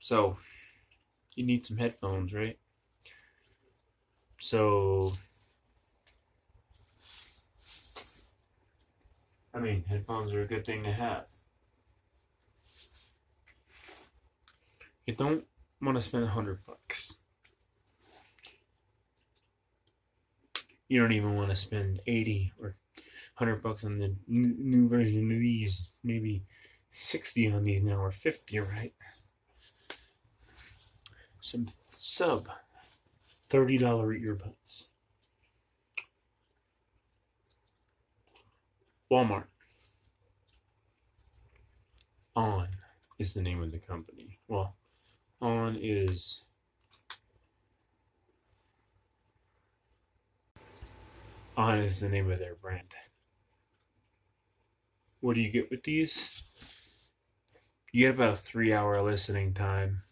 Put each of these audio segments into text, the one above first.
So, you need some headphones, right? So, I mean, headphones are a good thing to have. You don't want to spend a hundred bucks. You don't even want to spend eighty or hundred bucks on the new version of these. Maybe sixty on these now or fifty, right? Some sub thirty dollar earbuds. Walmart. onn is the name of the company. Well, onn is onn is the name of their brand. What do you get with these? You get about a three hour listening time.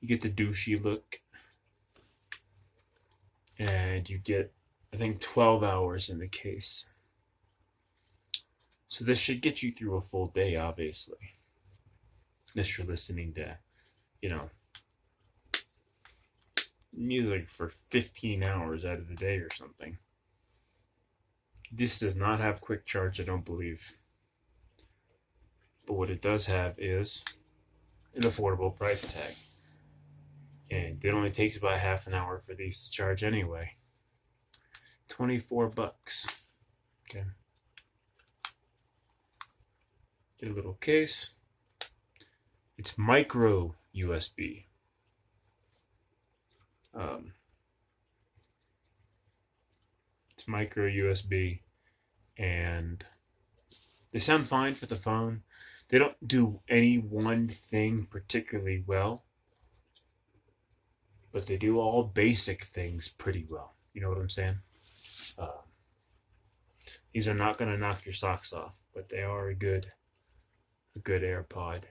You get the douchey look. And you get, I think, 12 hours in the case. So this should get you through a full day, obviously. Unless you're listening to, you know, music for 15 hours out of the day or something. This does not have quick charge, I don't believe. But what it does have is an affordable price tag. It only takes about half an hour for these to charge anyway. 24 bucks. Okay. Get a little case. It's micro USB. Um, it's micro USB, and they sound fine for the phone. They don't do any one thing particularly well, but they do all basic things pretty well. You know what I'm saying? Uh, these are not going to knock your socks off, but they are a good, a good AirPod.